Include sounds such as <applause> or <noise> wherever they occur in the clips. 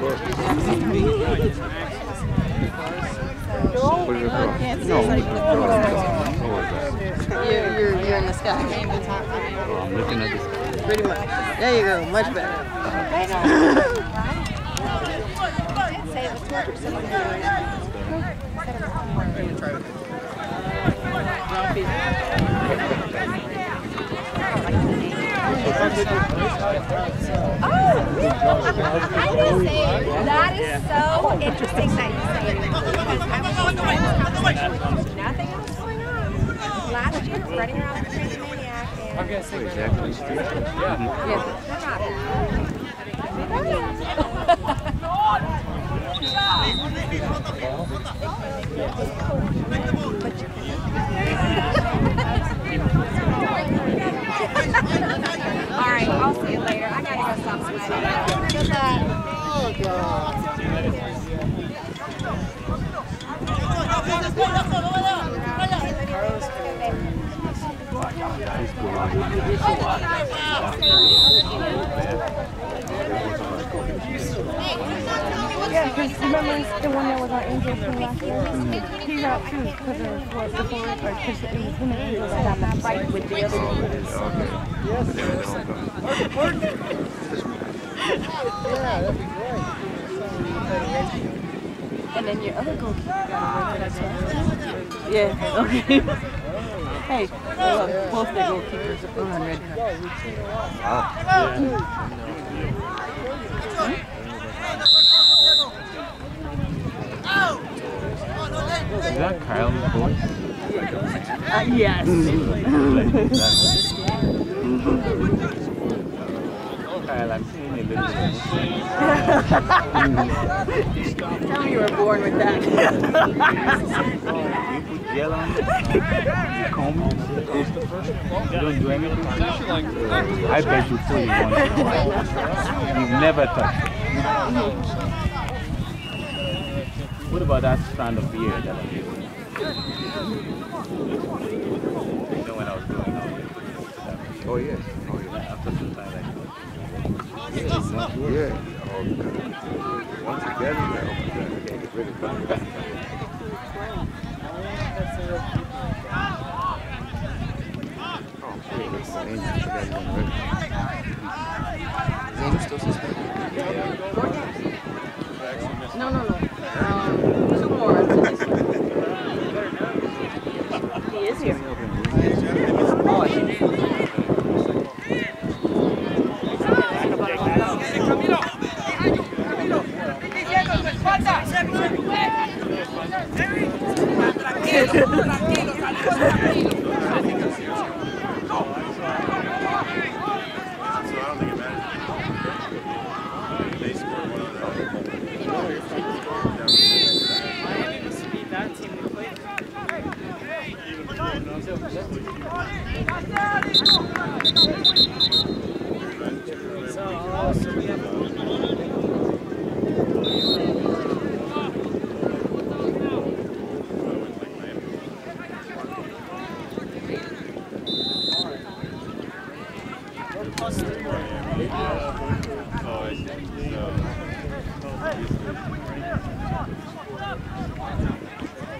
Is it called? No. What was that? You're, you're, you're in the sky. Oh, I'm looking at this. Pretty much. There you go. Much better. <laughs> I will say that is so interesting that you say conversation. Nothing else going on. Last year, running around a crazy maniac, and Wait, Jackson Street? All right, I'll see you later. I gotta go stop sweating. Good luck. Yeah, remember the one that was our angel from last year? He's out too because of what the four because it was him and Angel that got in the fight with the other one. okay. But they were the homecoming. And then your other goalkeeper got a record as well. Yeah, okay. hey, look, both the goalkeepers are on red card. Is that Kyle's voice? Uh, yes. <laughs> Kyle, I'm seeing you little Tell me you were born with that. You put gel on it? You comb it? You don't do anything? I bet you put it once in a while. You've never touched it. What about that strand of beard that I'm using? You know when I was growing up? Oh, yes. Oh, yeah. After some time, like, Yeah. Oh, Once again, I can't get rid of that. Oh, shit, it's the Angels. I gotta get rid. Angel still suspended. No, no, no. Um, two more. after this one. He is here. Oh, I see.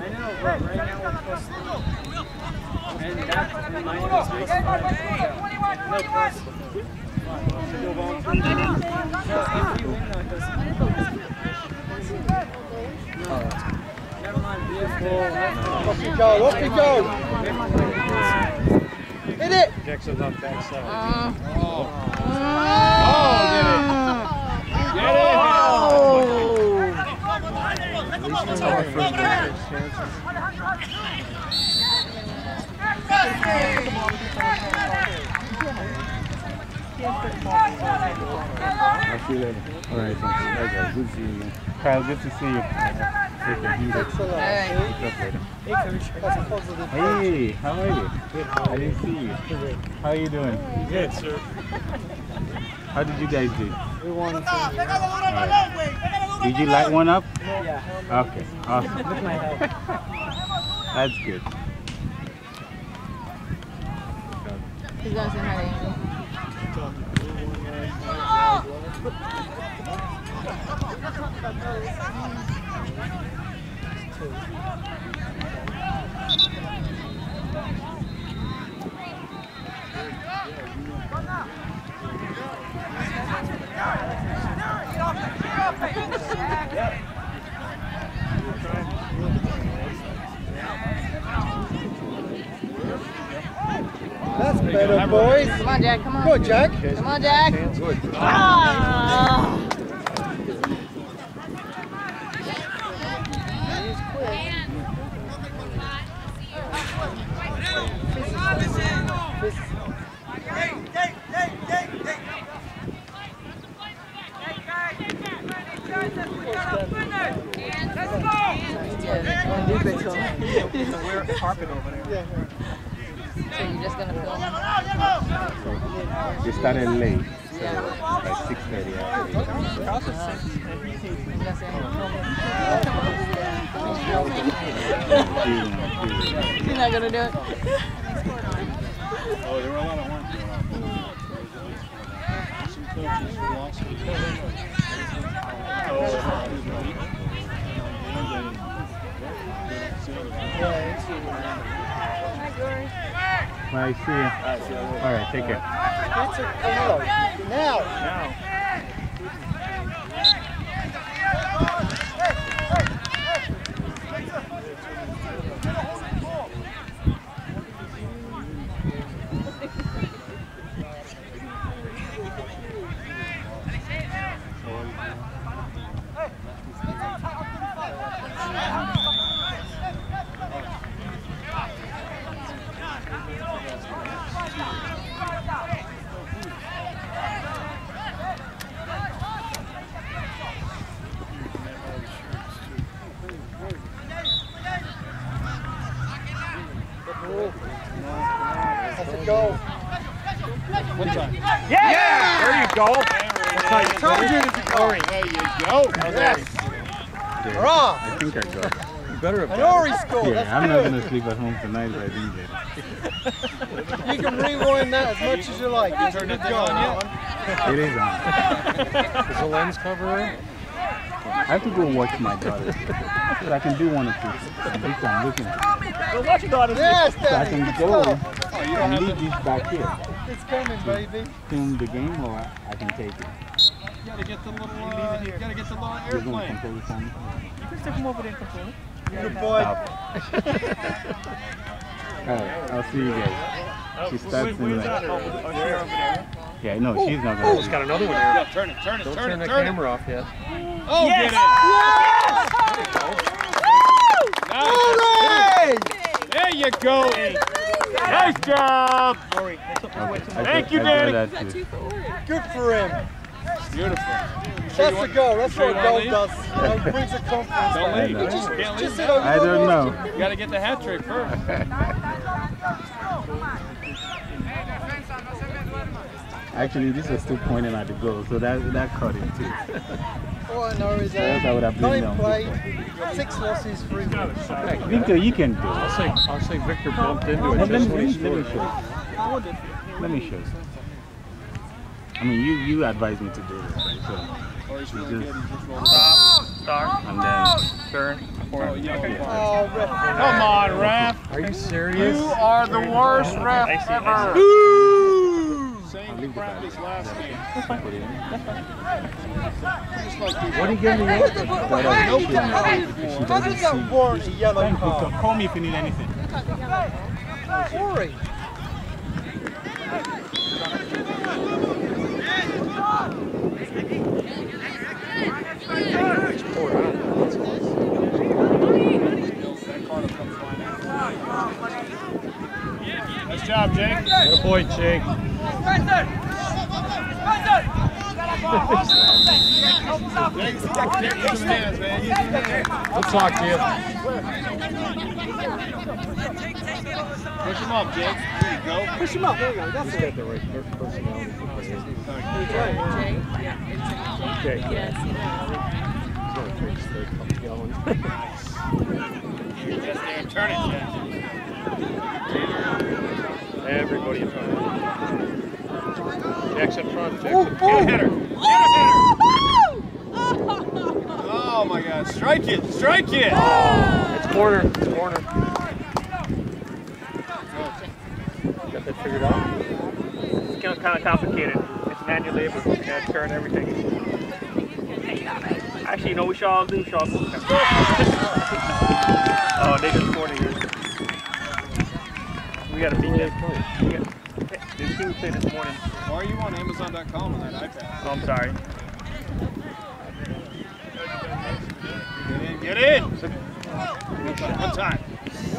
I know, but right now we're plus three. And that minus makes five. No plus. No, if you win, that doesn't. Never mind. We have to. Off you go, off you go. Hit it. Jackson's on backside. I'll see you later. All right, thanks. Okay, good to see you again. Kyle, good to see you. Take the heat. What's up later? Hey, how are you? I didn't see you. How are you doing? Good, sir. How did you guys do? We won. Did you light one up? Yeah. Okay, awesome. With my head. That's good. He's gonna say hi to Angel. Jack. Come on. Good, Jack. Come on, Jack. Ah. Yeah, on defense, so. Wear a carpet over there. So you're just gonna film? They started late, so Yeah. like 6.30 after. Six, and he takes You gonna say I'm filming? You're not gonna do it? Oh, there were a lot of off. Some coaches. Bye, see ya. All right, take care. Now. Now. That's a goal. One time. Yeah! There you go. I told you to be Ori. There you go. Yes. Yeah, Hurrah. I think I got it. An Ori score. Yeah, That's I'm not gonna sleep at home tonight, but I didn't get it. You can rewind that as much as you like. It's a Turn good it goal. on It is on. Is the lens cover in? I have to go watch my daughter, but I can do one or two. At least I'm looking. Go watch your daughter. Yes, So I can go stuff. and leave these back here, It's coming, baby. film the game, or I can take it. You gotta get the little, uh, you gotta get the little airplane. control it for me? You can stick him over there and control it. Good boy. <laughs> All right, I'll see you guys. She starts in like, Oh, here over there. yeah, no, she's not gonna. got another one Yeah, turn it, turn it, Don't turn turn it, the turn it. camera off yet. Oh, Yes! get it. Yes! Nice. There you go. Nice job. Sorry, I took my way too I much. Thank you, Danny. Good for him. Beautiful. That's the goal. That's sure what goal does. It brings a confidence. Don't leave. I. Just can't leave. Just sit over I don't there. know. You gotta get the hat trick first. Actually, this was still pointing at the goal, so that that caught it too. <laughs> All I know is Yes, I would uh, have blamed nine played, six losses, three wins. Victor, you can do it. I'll say, I'll say Victor bumped into it. let, let, me, let me show you. Let me show you. I mean, you you advised me to do this, right? So, oh, Or you really just, good. Just rolled Stop. Start. and then Turn. Oh, yeah, okay. Oh. oh Come on, ref. Are you serious? You are the worst ref I see, ever. I'll Same crap as last game. Put it in. Just like What are you getting me? But I No she, penalty she before. How does that warrant a yellow Thank you. card? Call me if you need anything. Ori. Nice job, Jake. Good boy, Jake. Jake, use them hands, man. Use them hands. Good talk to you. Push him up, Jake. There you go. Push him up. There you go. That's it. the right personality. Okay. Yes. Just there. Turn it, Jake. Everybody in front of you. Jack's in front. Jack's Ooh, in front. Get a hitter. Oh my God! Strike it! Strike it! It's corner. It's corner. Got that figured out? It's kind of, kind of complicated. It's manual labor. You gotta turn everything. Actually, you know, we should all do. We should all do. <laughs> oh, they just scored here. We gotta beat them. We got- The team played this morning. Why are you on Amazon.com on that iPad? Oh, I'm sorry. Get in! Get in!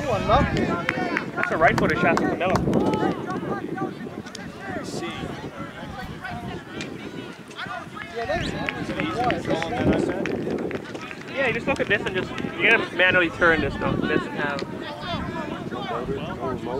One time. That's a right footed shot from Canelo. Let's see. Is it easy to control on that iPad? Yeah, you just look at this and just you gotta manually turn this though. This and have. Look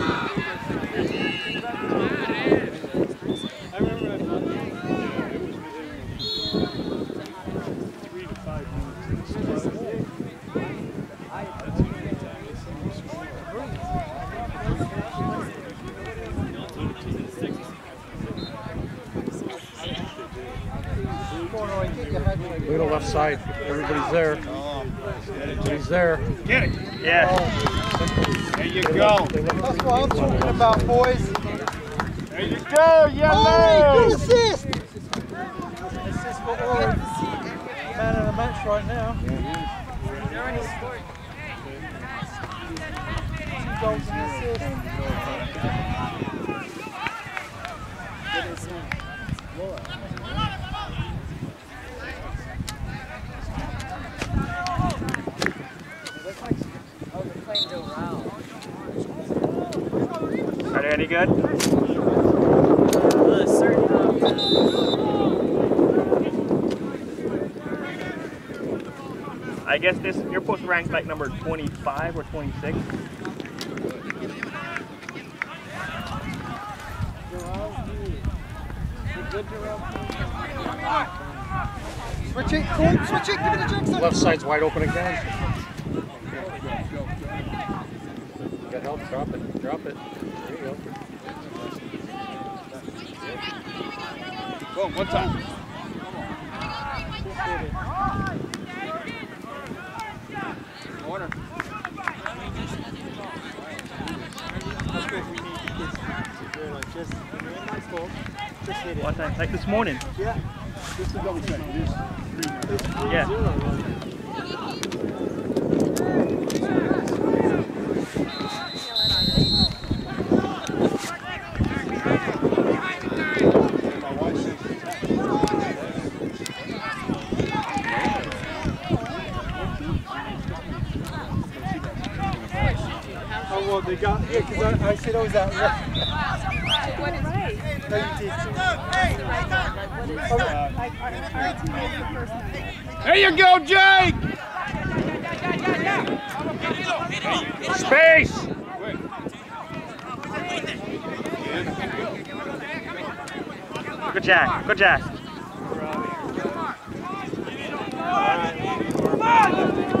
That's what I'm talking about, boys. There you go, yellow! Good assist! Assist for Ori. Man of the match right now. Two goals and assist. Are they any good? I guess this your post ranks like number 25 or 26. Switch it, Colt, switch it, give it to Jackson. Left side's wide open again. Get help. Drop it. Drop it. There you go. Go, one time. Corner. Just, nice ball. Just hit it. What time? Like this morning. Yeah. Just to double check. It is three now. Yeah. My wife says it's Oh, well, they got, yeah, because I, I said I was out. Did. There you go, Jake! Space. Good Jack. Good Jack. Nice. Bastion.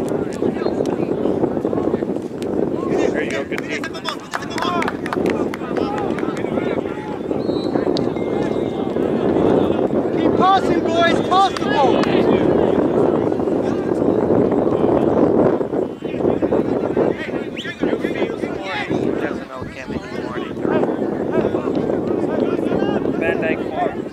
There you go. Good team. Keep passing, boys. Pass the ball. Jackson L. can't make it morning. Van Dyke Farm.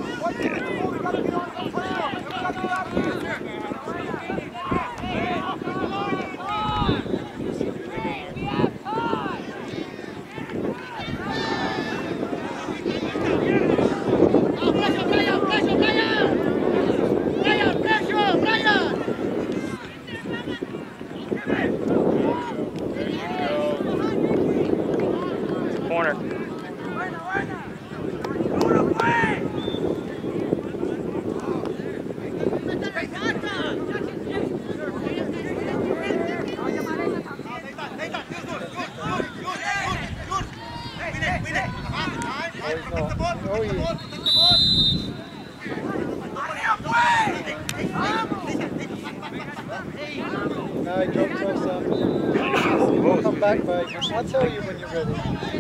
He dropped us up. Come back, babe. I'll tell you when you're ready.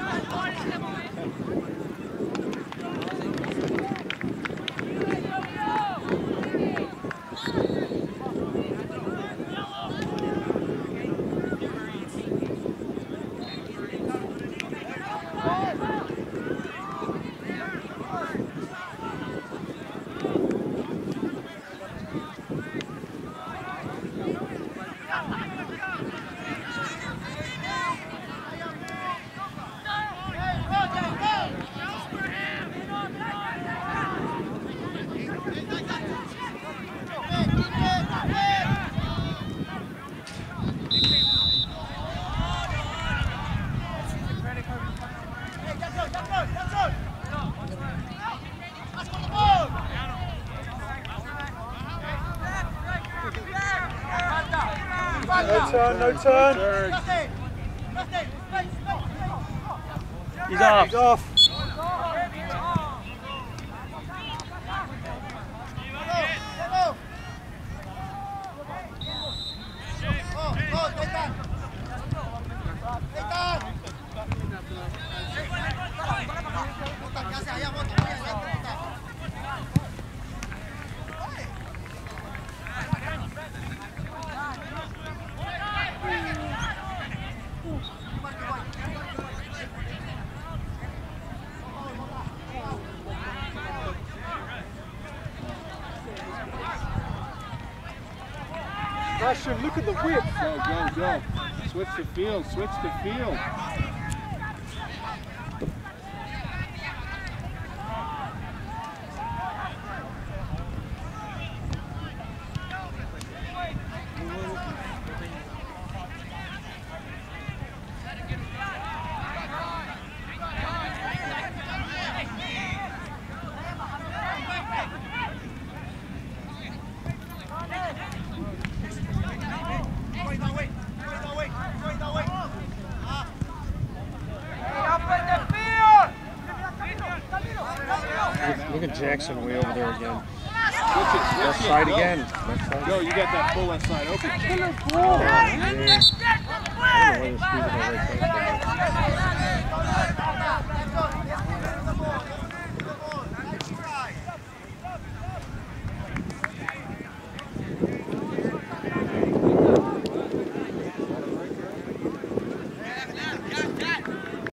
No turn, no turn. He's off. He's off. Russian, look at the whip. Go, go, go. Switch the field, switch the field. Jackson way over there again. Left side again. Left side. Go, you got that full left side. Killer. Oh, yeah.